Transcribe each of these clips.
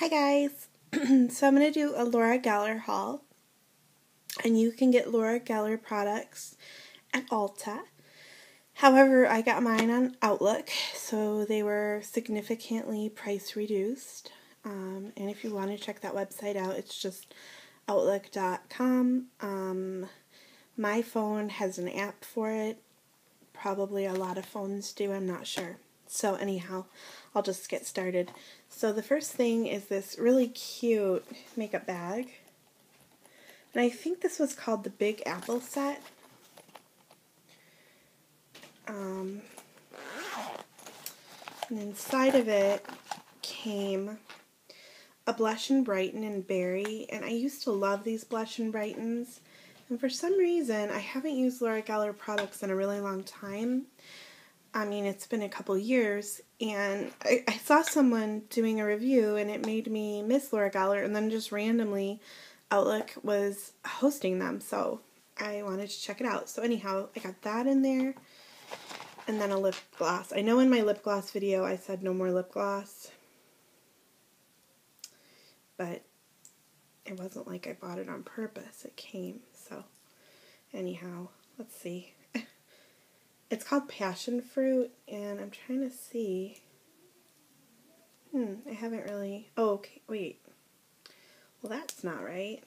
Hi guys! so I'm going to do a Laura Geller haul. And you can get Laura Geller products at Ulta. However, I got mine on HauteLook, so they were significantly price reduced. Um, and if you want to check that website out, it's just hautelook.com. Um, my phone has an app for it. Probably a lot of phones do, I'm not sure. So anyhow, I'll just get started. So the first thing is this really cute makeup bag. And I think this was called the Big Apple set. Um, and inside of it came a Blush and Brighten in Berry. And I used to love these Blush and Brightens. And for some reason, I haven't used Laura Geller products in a really long time. I mean, it's been a couple years, and I, I, saw someone doing a review, and it made me miss Laura Geller, and then just randomly, HauteLook was hosting them, so I wanted to check it out. So anyhow, I got that in there, and then a lip gloss. I know in my lip gloss video I said no more lip gloss, but it wasn't like I bought it on purpose. It came, so anyhow, let's see. It's called passion fruit, and I'm trying to see. Hmm, I haven't really. Oh, okay, wait. Well, that's not right.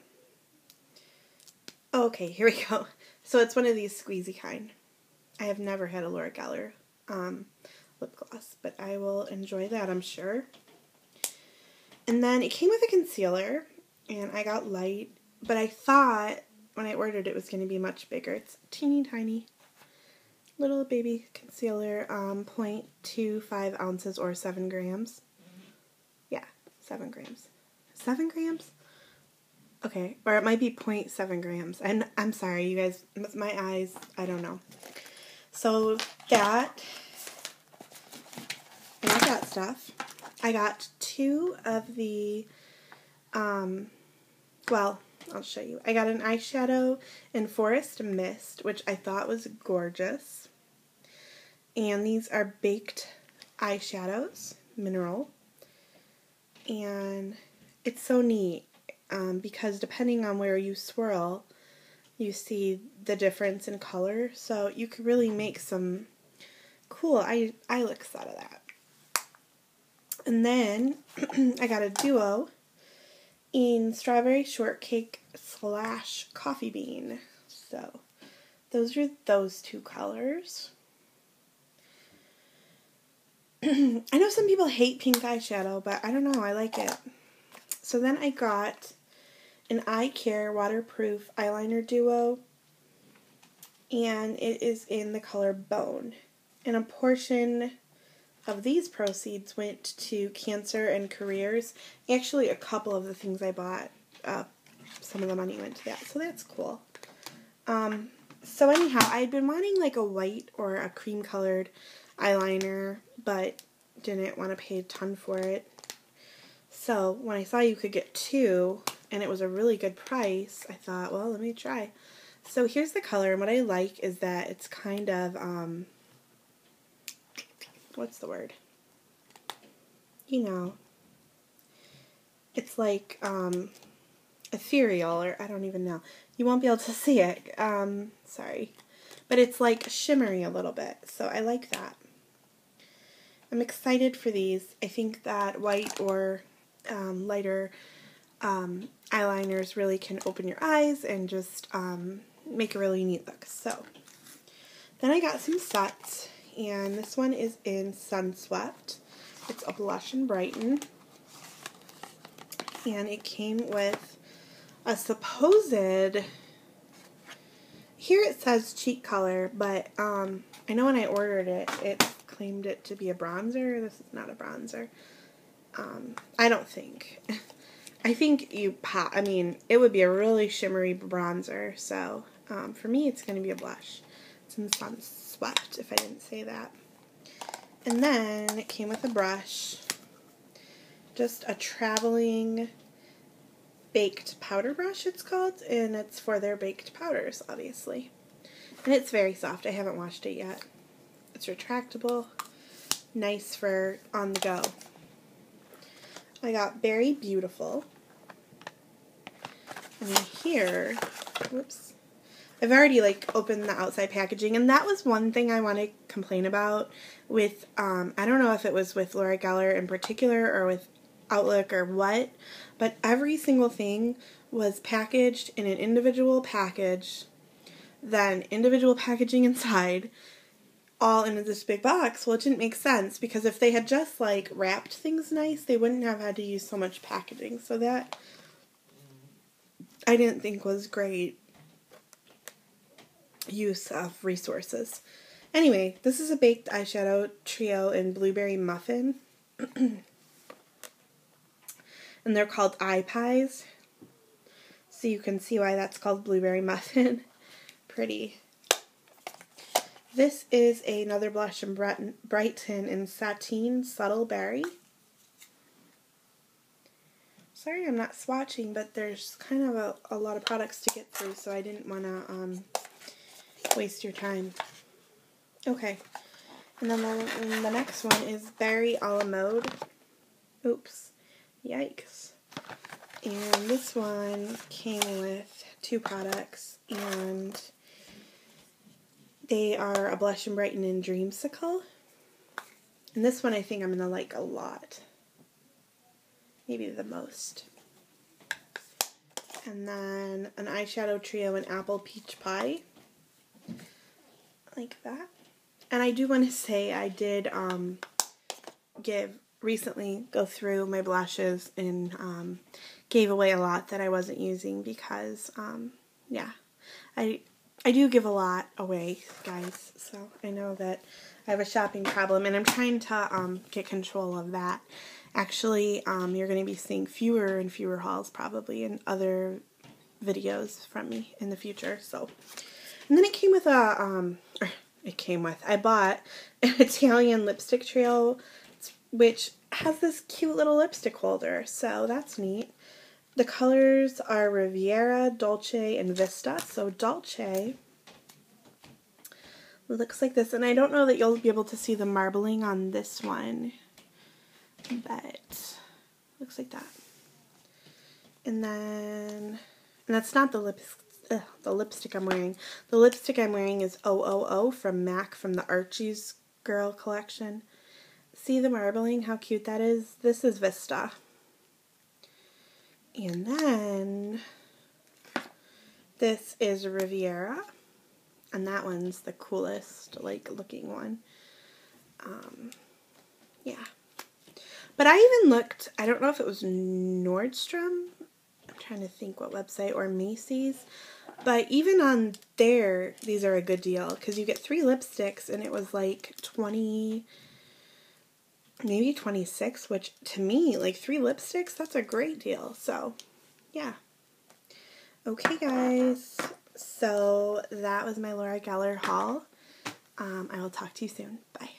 Oh, okay, here we go. So it's one of these squeezy kind. I have never had a Laura Geller um, lip gloss, but I will enjoy that, I'm sure. And then it came with a concealer, and I got light, but I thought when I ordered it was going to be much bigger. It's teeny tiny little baby concealer, um, 0.25 ounces or 7 grams. Yeah, 7 grams. 7 grams? Okay, or it might be 0.7 grams. I'm, I'm sorry, you guys, my eyes, I don't know. So that, and I got stuff. I got two of the, um, well, I'll show you. I got an eyeshadow in Forest Mist, which I thought was gorgeous. And these are baked eyeshadows, mineral. And it's so neat um, because depending on where you swirl, you see the difference in color. So you could really make some cool eye, eye looks out of that. And then I got a duo in strawberry shortcake slash coffee bean. So those are those two colors. I know some people hate pink eyeshadow, but I don't know, I like it. So then I got an Eye Care waterproof eyeliner duo, and it is in the color Bone. And a portion of these proceeds went to cancer and careers. Actually, a couple of the things I bought, uh, some of the money went to that, so that's cool. Um, so anyhow, I'd been wanting like a white or a cream colored eyeliner, but didn't want to pay a ton for it. So when I saw you could get two, and it was a really good price, I thought, well, let me try. So here's the color, and what I like is that it's kind of, um, what's the word? You know, it's like um, ethereal, or I don't even know. You won't be able to see it. Um, sorry. But it's like shimmery a little bit, so I like that. I'm excited for these. I think that white or um, lighter um, eyeliners really can open your eyes and just um, make a really neat look. So, then I got some sets and this one is in Sunswept. It's a blush and brighten, and it came with a supposed. Here it says cheek color, but um, I know when I ordered it, it claimed it to be a bronzer. This is not a bronzer. Um, I don't think. I think you pop. I mean, it would be a really shimmery bronzer. So um, for me, it's going to be a blush. In Sunswept swept, if I didn't say that. And then it came with a brush, just a traveling baked powder brush, it's called, and it's for their baked powders, obviously. And it's very soft. I haven't washed it yet. It's retractable, nice for on the go. I got Berry Beautiful. And here, whoops, I've already like opened the outside packaging, and that was one thing I want to complain about with, um, I don't know if it was with Laura Geller in particular or with HauteLook or what, but every single thing was packaged in an individual package, then individual packaging inside, all into this big box. Well, it didn't make sense because if they had just like wrapped things nice, they wouldn't have had to use so much packaging. So that I didn't think was great use of resources. Anyway, this is a baked eyeshadow trio in Blueberry Muffin. and they're called eye pies. So you can see why that's called Blueberry Muffin. Pretty. This is another blush in Brighten in Sateen Subtle Berry. Sorry I'm not swatching, but there's kind of a, a lot of products to get through, so I didn't want to um, waste your time. Okay, and then the, the next one is Berry a la mode. Oops, yikes. And this one came with two products, and they are a Blush and Brighten and Dreamsicle. And this one I think I'm going to like a lot maybe the most. And then an eyeshadow trio in Apple Peach Pie. Like that. And I do want to say I did um, give recently go through my blushes and um, gave away a lot that I wasn't using because um, yeah I I do give a lot away guys so I know that I have a shopping problem and I'm trying to um, get control of that Actually, um, you're going to be seeing fewer and fewer hauls probably in other videos from me in the future. So, and then it came with a, um, it came with, I bought an Italian lipstick trio, which has this cute little lipstick holder. So that's neat. The colors are Riviera, Dolce, and Vista. So Dolce looks like this. And I don't know that you'll be able to see the marbling on this one but looks like that. And then, and that's not the lip, ugh, the lipstick I'm wearing. The lipstick I'm wearing is 000 from MAC from the Archie's Girl collection. See the marbling, how cute that is? This is Vista. And then, this is Riviera. And that one's the coolest, like, looking one. Um, yeah. But I even looked, I don't know if it was Nordstrom. Trying to think what website or Macy's. But even on there, these are a good deal because you get three lipsticks and it was like 20, maybe 26, which to me, like three lipsticks, that's a great deal. So, yeah. Okay, guys. So that was my Laura Geller haul. Um, I will talk to you soon. Bye.